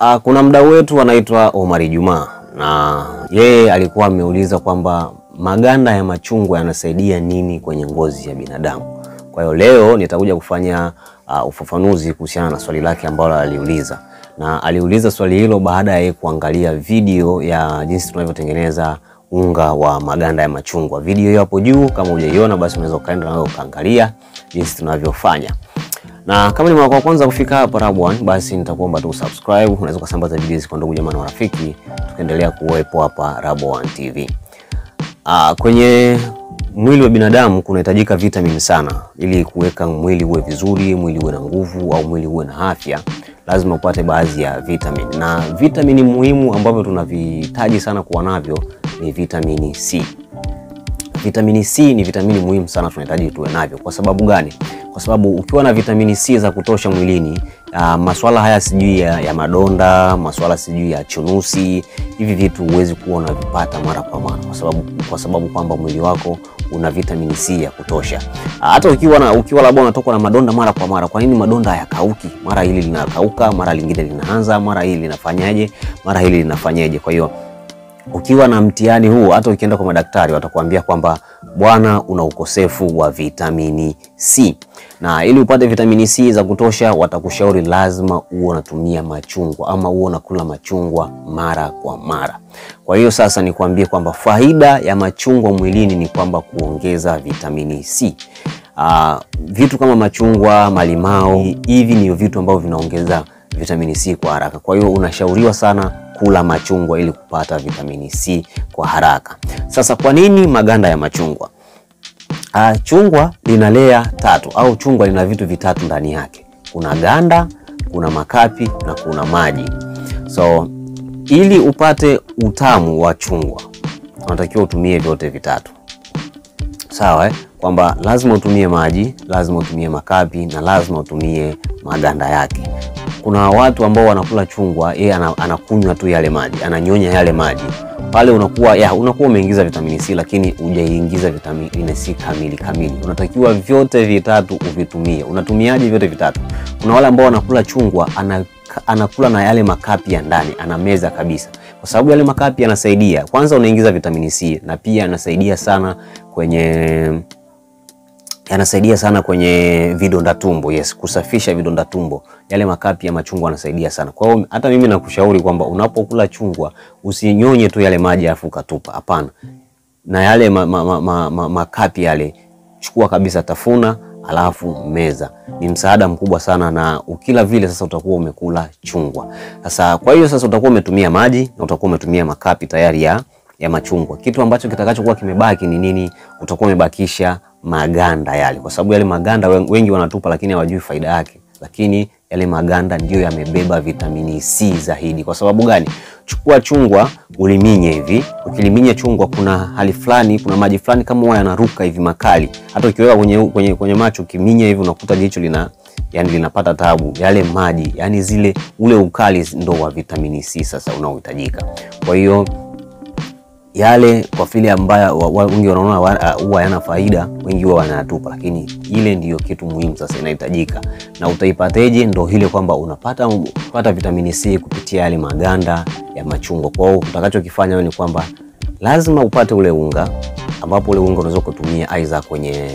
Uh, kuna mdau wetu anaitwa Omari Juma na yeye alikuwa ameuliza kwamba maganda ya machungwa yanasaidia nini kwenye ngozi ya binadamu. Kwa hiyo leo nitakuja kufanya uh, ufafanuzi kuhusiana na swali lake ambalo aliuliza, na aliuliza swali hilo baada ya kuangalia video ya jinsi tunavyotengeneza unga wa maganda ya machungwa. Video hiyo hapo juu, kama hujaiona basi unaweza ukaenda nayo ukaangalia jinsi tunavyofanya na kama ni mara kwa kwanza kufika hapa Rabu One, basi nitakuomba tu subscribe. Unaweza kusambaza video hizi kwa ndugu jamaa na marafiki, tukaendelea kuwepo hapa Rabu One TV. Aa, kwenye mwili wa binadamu kunahitajika vitamini sana, ili kuweka mwili uwe vizuri, mwili uwe na nguvu au mwili uwe na afya, lazima upate baadhi ya vitamini, na vitamini muhimu ambavyo tunavihitaji sana kuwa navyo ni vitamini C. Vitamini C ni vitamini muhimu sana tunahitaji tuwe navyo. Kwa sababu gani? Kwa sababu ukiwa na vitamini C za kutosha mwilini, uh, maswala haya sijui ya, ya madonda, maswala sijui ya chunusi, hivi vitu huwezi kuwa unavipata mara kwa mara, kwa sababu kwa sababu kwamba mwili wako una vitamini C ya kutosha. Uh, hata ukiwa na ukiwa labda unatokwa na madonda mara kwa mara, kwa nini madonda hayakauki? Mara hili linakauka, mara lingine linaanza, mara hili linafanyaje, mara hili linafanyaje? Kwa hiyo ukiwa na mtihani huu, hata ukienda kwa madaktari watakuambia kwamba bwana, una ukosefu wa vitamini C, na ili upate vitamini C za kutosha, watakushauri lazima uwe unatumia machungwa ama uwe unakula machungwa mara kwa mara. Kwa hiyo sasa nikuambie kwamba faida ya machungwa mwilini ni kwamba kuongeza vitamini C. Uh, vitu kama machungwa, malimao, hivi ni vitu ambavyo vinaongeza vitamini C kwa haraka. Kwa hiyo unashauriwa sana kula machungwa ili kupata vitamini C kwa haraka. Sasa kwa nini maganda ya machungwa? Uh, chungwa lina lea tatu au chungwa lina vitu vitatu ndani yake. Kuna ganda, kuna makapi na kuna maji. So ili upate utamu wa chungwa unatakiwa utumie vyote vitatu. Sawa eh? Kwamba lazima utumie maji, lazima utumie makapi na lazima utumie maganda yake. Kuna watu ambao wanakula chungwa, yeye anakunywa tu yale maji, ananyonya yale maji pale, unakuwa ya unakuwa umeingiza vitamini C, lakini hujaingiza vitamini C kamili kamili. Unatakiwa vyote vitatu uvitumie. Unatumiaje vyote vitatu? Kuna wale ambao wanakula chungwa, anakula na yale makapi ya ndani, anameza kabisa, kwa sababu yale makapi yanasaidia. Kwanza unaingiza vitamini C na pia anasaidia sana kwenye yanasaidia sana kwenye vidonda tumbo. Yes, kusafisha vidonda tumbo. Yale makapi ya machungwa yanasaidia sana. Kwa hiyo hata mimi nakushauri kwamba unapokula chungwa usinyonye tu yale maji afu ukatupa. Hapana, na yale ma, ma, ma, ma, ma, makapi yale chukua kabisa, tafuna alafu meza. Ni msaada mkubwa sana, na ukila vile sasa utakuwa umekula chungwa. Sasa kwa hiyo sasa utakuwa umetumia maji na utakuwa umetumia makapi tayari ya ya machungwa. Kitu ambacho kitakachokuwa kimebaki ni nini? Utakuwa umebakisha maganda yale, kwa sababu yale maganda wengi wanatupa, lakini hawajui faida yake. Lakini yale maganda ndiyo yamebeba vitamini C zaidi. Kwa sababu gani? Chukua chungwa uliminye hivi. Ukiliminya chungwa, kuna hali fulani, kuna maji fulani kama huwa yanaruka hivi makali, hata ukiweka kwenye, kwenye, kwenye macho ukiminya hivi unakuta jicho lina yani linapata tabu. Yale maji yani zile ule ukali ndo wa vitamini C sasa unaohitajika. Kwa hiyo yale kwa vile ambayo wengi wanaona huwa yana faida, wengi huwa wanatupa, lakini ile ndiyo kitu muhimu sasa inahitajika. Na utaipateje? Ndo hile kwamba unapata pata vitamini C kupitia yale maganda ya machungwa. Kwa hiyo utakachokifanya ni kwamba lazima upate ule unga, ambapo ule unga unaweza kutumia aidha kwenye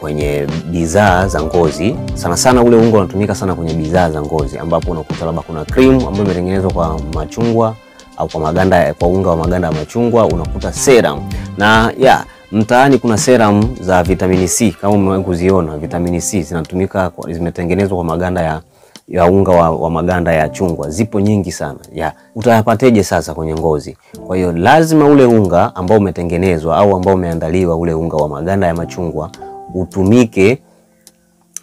kwenye bidhaa za ngozi. Sana sana ule unga unatumika sana kwenye bidhaa za ngozi, ambapo unakuta labda kuna cream ambayo imetengenezwa kwa machungwa au kwa maganda kwa unga wa maganda ya machungwa, unakuta serum na ya mtaani kuna serum za vitamini C kama umewahi kuziona. Vitamini C zinatumika zimetengenezwa kwa maganda ya, ya unga wa, wa maganda ya chungwa, zipo nyingi sana ya utayapateje sasa kwenye ngozi? Kwa hiyo lazima ule unga ambao umetengenezwa au ambao umeandaliwa, ule unga wa maganda ya machungwa utumike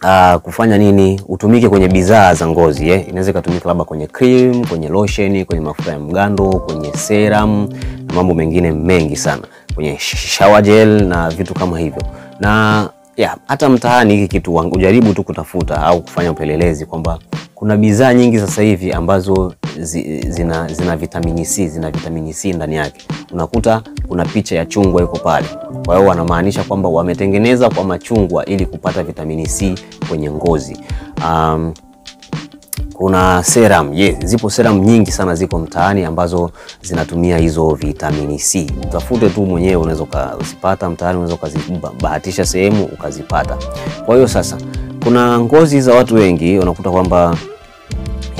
Uh, kufanya nini? Utumike kwenye bidhaa za ngozi eh. Inaweza ikatumika labda kwenye cream, kwenye lotion, kwenye mafuta ya mgando, kwenye serum na mambo mengine mengi sana, kwenye shower gel na vitu kama hivyo. Na ya hata mtaani hiki kitu ujaribu tu kutafuta au kufanya upelelezi kwamba kuna bidhaa nyingi sasa hivi ambazo zi, zina, zina vitamini C, zina vitamini C ndani yake. Unakuta kuna picha ya chungwa iko pale. Kwa hiyo wanamaanisha kwamba wametengeneza kwa machungwa ili kupata vitamini C kwenye ngozi. Um, kuna serum yes, zipo serum nyingi sana ziko mtaani ambazo zinatumia hizo vitamini C. Utafute tu mwenyewe, unaweza ukazipata mtaani, unaweza ukazibahatisha sehemu ukazipata. Kwa hiyo sasa, kuna ngozi za watu wengi unakuta kwamba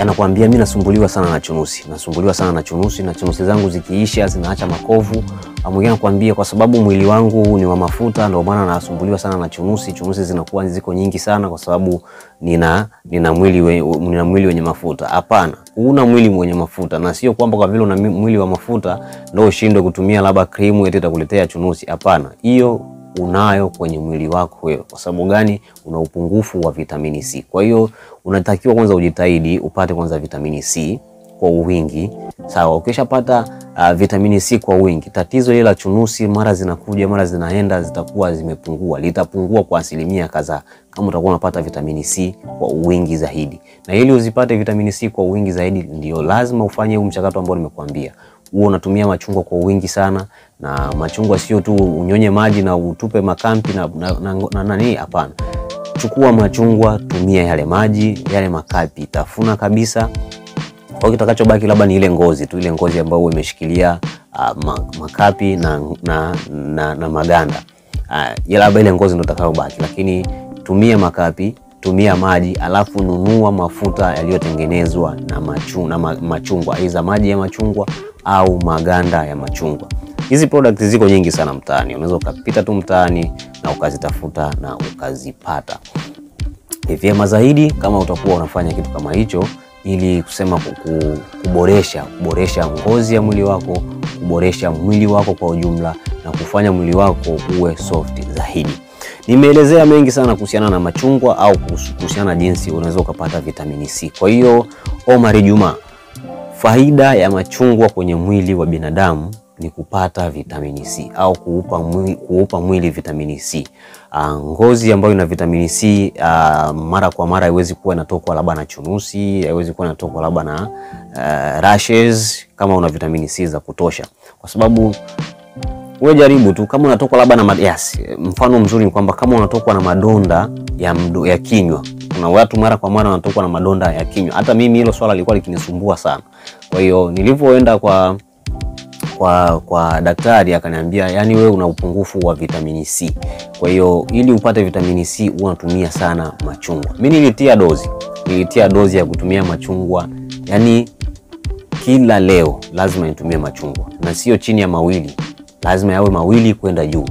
anakuambia mimi nasumbuliwa sana na chunusi, nasumbuliwa sana na chunusi, na chunusi zangu zikiisha zinaacha makovu. Mwingine anakuambia kwa sababu mwili wangu ni wa mafuta, ndio maana nasumbuliwa sana na chunusi. Chunusi zinakuwa ziko nyingi sana kwa sababu nina nina mwili we, nina mwili wenye mafuta. Hapana, una mwili wenye mafuta, na sio kwamba kwa vile una mwili wa mafuta ndio ushindwe kutumia labda krimu eti itakuletea chunusi. Hapana, hiyo unayo kwenye mwili wako wewe. Kwa sababu gani? Una upungufu wa vitamini C. Kwa hiyo unatakiwa kwanza ujitahidi upate kwanza vitamini C kwa wingi. Sawa, ukishapata uh, vitamini C kwa wingi, tatizo ile la chunusi mara zinakuja mara zinaenda, zitakuwa zimepungua, litapungua kwa asilimia kadhaa kama utakuwa unapata vitamini C kwa wingi zaidi. Na ili uzipate vitamini C kwa wingi zaidi, ndio lazima ufanye huu mchakato ambao nimekuambia huo unatumia machungwa kwa wingi sana, na machungwa sio tu unyonye maji na utupe makampi na na, na, na, na, hapana. Chukua machungwa, tumia yale maji yale makapi, tafuna kabisa. Kwa kitakachobaki labda ni ile ngozi tu, ile ngozi ambayo imeshikilia uh, makapi na, na, na, na maganda uh, labda ile ngozi ndio itakayobaki, lakini tumia makapi tumia maji alafu nunua mafuta yaliyotengenezwa na, machu, na ma, machungwa aidha maji ya machungwa au maganda ya machungwa. Hizi product ziko nyingi sana mtaani, unaweza ukapita tu mtaani na ukazitafuta na ukazipata. Ni vyema zaidi kama utakuwa unafanya kitu kama hicho, ili kusema kuboresha kuboresha ngozi ya mwili wako, kuboresha mwili wako kwa ujumla na kufanya mwili wako uwe soft zaidi. Nimeelezea mengi sana kuhusiana na machungwa au kuhusiana na jinsi unaweza ukapata vitamini C. Kwa hiyo Omar Juma, faida ya machungwa kwenye mwili wa binadamu ni kupata vitamini C au kuupa mwili, kuupa mwili vitamini C. Uh, ngozi ambayo ina vitamini C uh, mara kwa mara haiwezi kuwa inatokwa labda na chunusi, haiwezi kuwa inatokwa labda na uh, rashes kama una vitamini C za kutosha, kwa sababu wewe jaribu tu kama unatokwa labda na yes, mfano mzuri ni kwamba kama unatokwa na madonda ya, mdo, ya kinywa. Kuna watu mara kwa mara wanatokwa na madonda ya kinywa. Hata mimi hilo swala lilikuwa likinisumbua sana. Kwa hiyo nilivyoenda kwa kwa kwa daktari akaniambia, yani wewe una upungufu wa vitamini C. Kwa hiyo ili upate vitamini C unatumia sana machungwa. Mimi nilitia dozi, nilitia dozi ya kutumia machungwa, yani kila leo lazima nitumie machungwa na sio chini ya mawili lazima yawe mawili kwenda juu.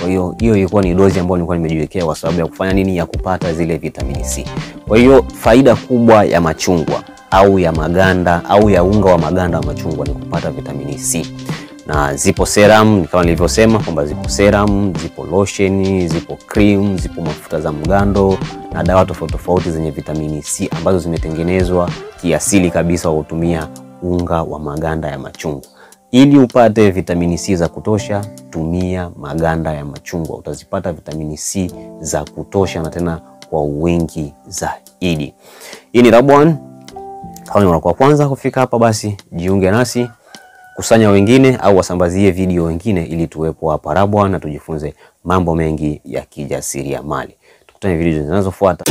Kwa hiyo hiyo ilikuwa ni dozi ambayo nilikuwa nimejiwekea kwa sababu ya kufanya nini? Ya kupata zile vitamini C. Kwa hiyo faida kubwa ya machungwa au ya maganda au ya unga wa maganda wa machungwa ni kupata vitamini C, na zipo serum kama nilivyosema kwamba zipo serum, zipo lotion, zipo cream, zipo mafuta za mgando na dawa tofauti tofauti zenye vitamini C ambazo zimetengenezwa kiasili kabisa kwa kutumia unga wa maganda ya machungwa. Ili upate vitamini C za kutosha, tumia maganda ya machungwa, utazipata vitamini C za kutosha na tena kwa wingi zaidi. Hii ni Rabuan. Kama ni mara kwa kwanza kufika hapa, basi jiunge nasi, kusanya wengine au wasambazie video wengine, ili tuwepo hapa Rabuan na tujifunze mambo mengi ya kijasiriamali. Tukutane video zinazofuata.